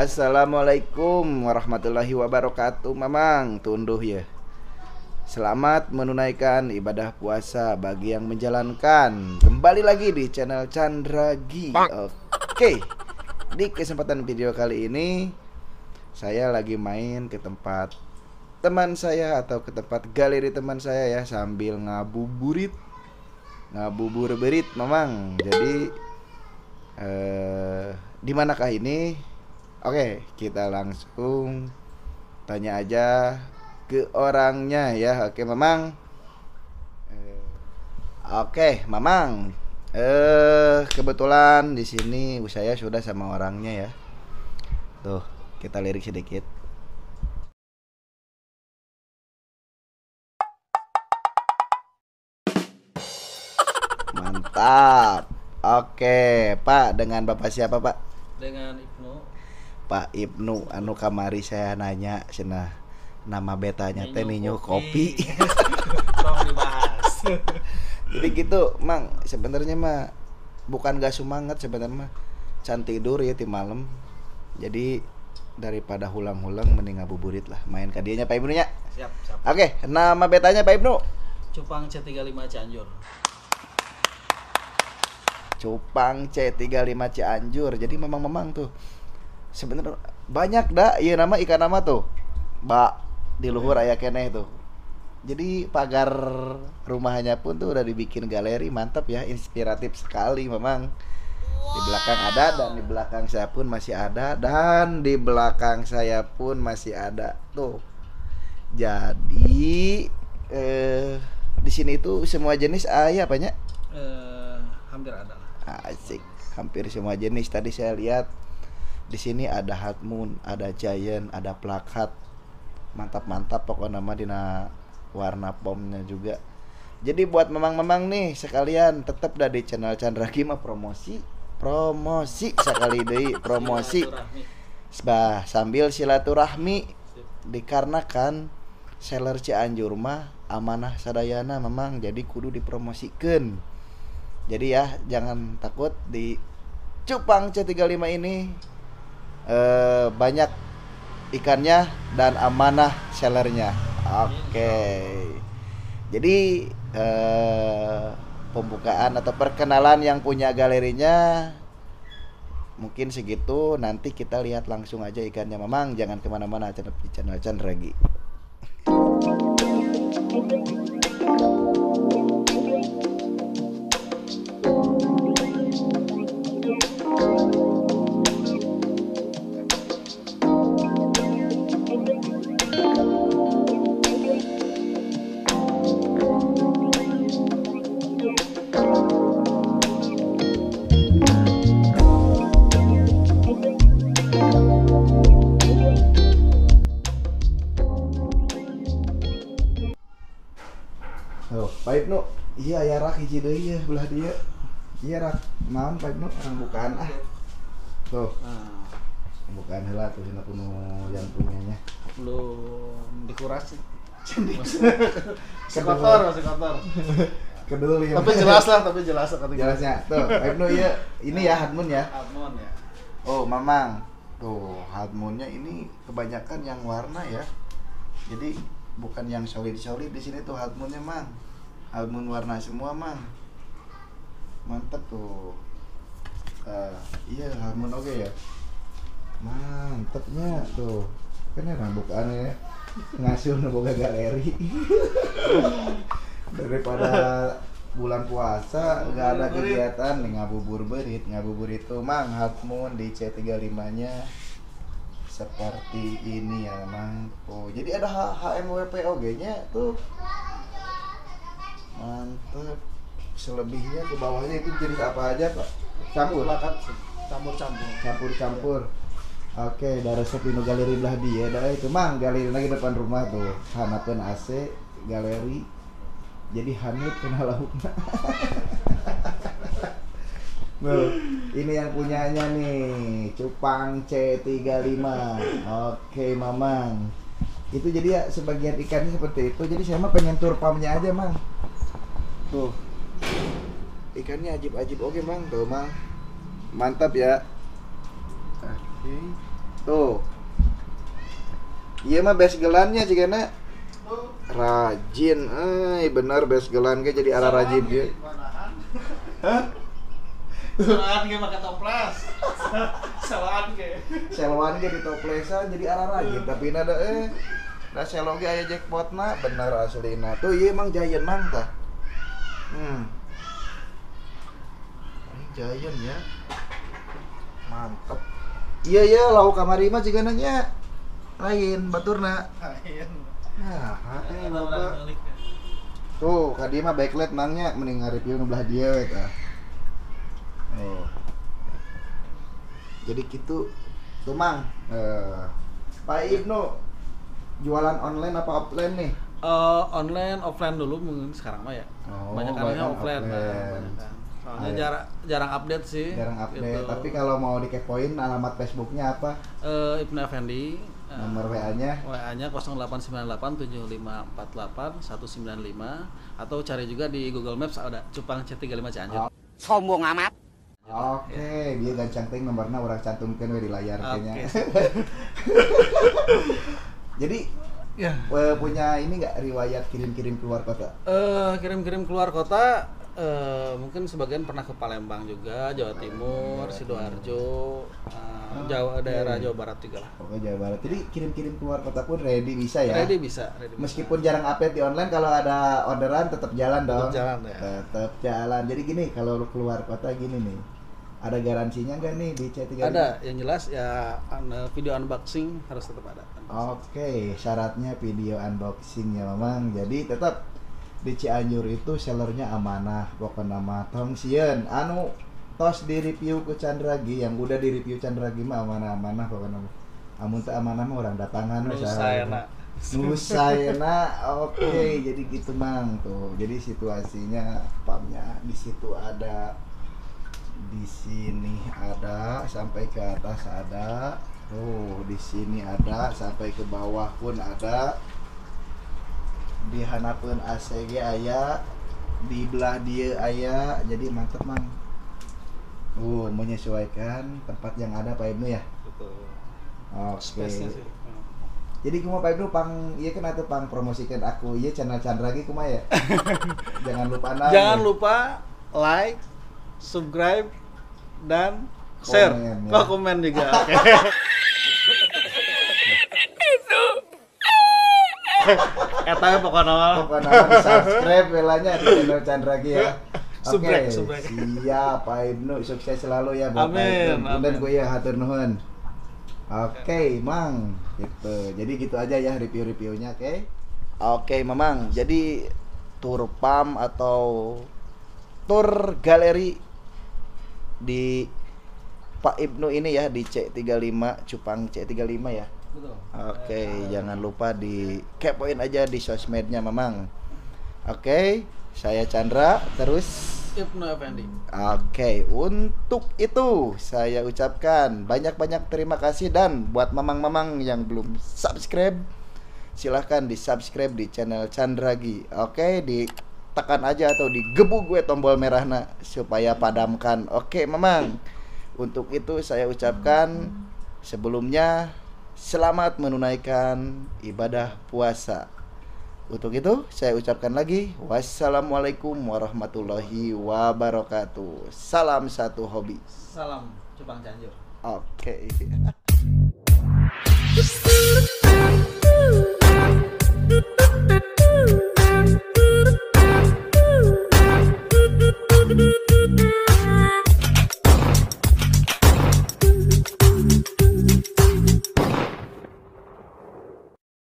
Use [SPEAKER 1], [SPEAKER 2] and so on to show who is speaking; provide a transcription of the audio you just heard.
[SPEAKER 1] Assalamualaikum warahmatullahi wabarakatuh Mamang. Tunduh ya. Selamat menunaikan ibadah puasa bagi yang menjalankan. Kembali lagi di channel Chandra Gi. Oke. Di kesempatan video kali ini Saya lagi main ke tempat teman saya atau ke tempat galeri teman saya ya Sambil ngabuburit. Ngabuburit mamang. Jadi eh, di manakah ini Oke, kita langsung tanya aja ke orangnya ya. Oke, Mamang. Eh, Oke, Mamang. Eh, kebetulan di sini saya sudah sama orangnya ya. Tuh, kita lirik sedikit. Mantap. Oke, Pak, dengan Bapak siapa, Pak?
[SPEAKER 2] dengan Ibnu
[SPEAKER 1] Pak Ibnu anu kamari saya nanya cenah nama betanya teh ninyu kopi.
[SPEAKER 2] dibahas
[SPEAKER 1] Jadi gitu, Mang. Sebenarnya mah bukan gak semangat sebenarnya mah can tidur ya ti malam. Jadi daripada hulang-hulang mending ngabuburit lah main ka dianya Pak Ibnu nya.
[SPEAKER 2] siap siap
[SPEAKER 1] Oke, nama betanya Pak Ibnu.
[SPEAKER 2] Cupang C35 Cianjur
[SPEAKER 1] Cupang C35 Cianjur. Jadi memang-memang tuh sebenarnya banyak dah iya nama ikan nama tuh. Mbak di luhur aya keneh tuh. Jadi pagar rumahnya pun tuh udah dibikin galeri mantap ya, inspiratif sekali memang. Di belakang ada dan di belakang saya pun masih ada dan di belakang saya pun masih ada tuh. Jadi eh di sini itu semua jenis ayah banyak
[SPEAKER 2] eh, hampir ada lah
[SPEAKER 1] Asik, hampir semua jenis. Tadi saya lihat di sini ada Hard Moon, ada Giant, ada Plakat. Mantap-mantap pokoknya nama dina warna pomnya juga. Jadi buat memang-memang nih sekalian tetap dah di channel Chandra Kima promosi promosi sekali deh promosi bah sambil silaturahmi dikarenakan seller Cianjur mah amanah sadayana memang jadi kudu dipromosikan jadi ya jangan takut di Cupang C35 ini eh, banyak ikannya dan amanah sellernya. Oke. Jadi eh, pembukaan atau perkenalan yang punya galerinya mungkin segitu. Nanti kita lihat langsung aja ikannya memang jangan ke mana-mana di channel Chandra Gi. Oh, iya ya rak hiji deui ya belah dia. Iya rak, naon Pak Ibnu orang bukaan ah. Tuh,
[SPEAKER 2] nah,
[SPEAKER 1] bukaan heula tuh cenah kuno yang punyanya.
[SPEAKER 2] belum dikuras sih
[SPEAKER 1] Kedua.
[SPEAKER 2] masih kotor masih kotor
[SPEAKER 1] Kedul ya.
[SPEAKER 2] tapi jelas lah tapi jelas kata
[SPEAKER 1] Jelasnya. Tuh, Pak Ibnu iya ini ya Hadmun ya.
[SPEAKER 2] Almond ya
[SPEAKER 1] Oh, Mamang. Tuh, Hadmunnya ini kebanyakan yang warna ya. Jadi bukan yang solid-solid di sini tuh Hadmunnya, Mang. Hadmun warna semua, Mang. Mantep tuh. Eh, iya, Hadmun oke ya. Mantepnya tuh. Kan ya bukaan ya. Ngasuh nu boga galeri. Daripada bulan puasa nggak ada kegiatan nih ngabubur berit ngabubur itu mang Hatmun di C35 nya seperti ini ya mang oh jadi ada H- HMWPOG nya tuh selebihnya ke bawahnya itu jenis apa aja pak? Campur?
[SPEAKER 2] Plakat campur campur
[SPEAKER 1] campur campur oke ada resep di nu galeri belah dia dah itu mang galeri lagi depan rumah tuh. Hanapeun AC galeri. Jadi hanit kena laukna Nuh, ini yang punyanya nih. Cupang C35 Oke Mamang. Itu jadi ya sebagian ikannya seperti itu. Jadi saya mah pengen tur pamnya aja Mang Tuh Ikannya ajib-ajib oke Mang Tuh Mang Mantap ya Oke Tuh. Iya mah bes gelannya cigana rajin. Eh, bener bes gelan ge jadi arah rajin ge. Hah?
[SPEAKER 2] Ge pakai toples. Sewaan ge.
[SPEAKER 1] Selwan ge di toplesan jadi arah rajin tapi nada eh da selo ge aya jackpotna bener aslina. Tuh ieu emang Giant mang tah. Hmm. Ini Giant ya. Mantep. Iya iya lauk kamari mah cigana nya lain baturna.
[SPEAKER 2] Lain.
[SPEAKER 1] Nah, ini bapak. Tuh, kadi mah backlight mangnya mending nge-review nu belah dia we tah. Oh. Jadi gitu tuh Mang. Eh, Pak Ibnu jualan online apa offline nih?
[SPEAKER 2] Eh, online offline dulu mungkin sekarang mah ya.
[SPEAKER 1] Oh,
[SPEAKER 2] banyak
[SPEAKER 1] banyak
[SPEAKER 2] kan offline. nah,
[SPEAKER 1] offline.
[SPEAKER 2] banyak kan. Soalnya
[SPEAKER 1] Ah, iya.
[SPEAKER 2] jarang jarang update sih.
[SPEAKER 1] Jarang update,
[SPEAKER 2] gitu.
[SPEAKER 1] tapi kalau mau dikepoin alamat Facebooknya apa?
[SPEAKER 2] Eh, Ibnu Effendi eh,
[SPEAKER 1] Nomor WA-nya?
[SPEAKER 2] WA-nya 0898 195 atau cari juga di Google Maps ada Cupang C35 Cianjur.
[SPEAKER 1] Oh.
[SPEAKER 3] sombong amat
[SPEAKER 1] Oke, dia gancang ting nomornya orang cantumkan di layar
[SPEAKER 2] Oke.
[SPEAKER 1] kayaknya. Jadi
[SPEAKER 2] Ya.
[SPEAKER 1] eh, punya ini nggak riwayat kirim-kirim keluar kota?
[SPEAKER 2] Eh, kirim-kirim keluar kota eh, mungkin sebagian pernah ke Palembang juga, Jawa Timur, Sidoarjo, eh, Jawa daerah Jawa Barat juga lah.
[SPEAKER 1] Pokoknya Jawa Barat. Jadi kirim-kirim keluar kota pun ready bisa ya.
[SPEAKER 2] Ready bisa, ready bisa.
[SPEAKER 1] Meskipun jarang update di online, kalau ada orderan tetap jalan dong.
[SPEAKER 2] jalan ya.
[SPEAKER 1] Tetap jalan. Jadi gini, kalau lu keluar kota gini nih, ada garansinya nggak nih di C3?
[SPEAKER 2] Ada, yang jelas ya an- video unboxing harus tetap ada.
[SPEAKER 1] Oke, syaratnya video unboxing ya memang. Jadi tetap di Cianjur itu sellernya amanah, pokoknya nama tong sieun anu tos di review ke Chandragi yang udah di review Chandragi mah amanah-amanah pokoknya nama. Amun teu amanah mah orang datangan we
[SPEAKER 2] Nusayana.
[SPEAKER 1] Nusayana. Oke, jadi gitu mang tuh. Jadi situasinya pamnya di situ ada di sini ada sampai ke atas ada. Tuh di sini ada sampai ke bawah pun ada. Di hanapeun AC ge aya di belah dia aya. Jadi mantep mang. Uh menyesuaikan tempat yang ada Pak Ibnu ya?
[SPEAKER 2] Betul.
[SPEAKER 1] oke.
[SPEAKER 2] Sih.
[SPEAKER 1] jadi kumaha Pak Ibnu pang iya kan atuh pang promosikan aku. Iya channel Chandra ge kumaha ya? Jangan lupa nah
[SPEAKER 2] Jangan lupa like, subscribe, dan share.
[SPEAKER 1] Komen, ya.
[SPEAKER 2] Oh, komen juga. Oke. Eta pokoknya mah.
[SPEAKER 1] Pokoknya nama subscribe belanya di channel Chandra ya. Oke,
[SPEAKER 2] subrek.
[SPEAKER 1] siap Pak Ibnu, sukses selalu ya buat
[SPEAKER 2] Amin, amin.
[SPEAKER 1] gue ya hatur nuhun. Oke, Mang. Gitu. Jadi gitu aja ya review-reviewnya, oke? Oke, Mamang. Jadi tour pam atau tour galeri di Pak Ibnu ini ya di C35 Cupang C35 ya.
[SPEAKER 2] Betul.
[SPEAKER 1] Oke, jangan lupa di kepoin aja di sosmednya Mamang. Oke, saya Chandra terus
[SPEAKER 2] Ibnu Effendi.
[SPEAKER 1] Oke, untuk itu saya ucapkan banyak-banyak terima kasih dan buat mamang-mamang yang belum subscribe silahkan di subscribe di channel Chandragi. Oke, ditekan aja atau digebuk gue tombol merahnya supaya padamkan. Oke, mamang. Untuk itu saya ucapkan sebelumnya selamat menunaikan ibadah puasa. Untuk itu saya ucapkan lagi wassalamualaikum warahmatullahi wabarakatuh. Salam satu hobi.
[SPEAKER 2] Salam Cupang Cianjur.
[SPEAKER 1] Oke.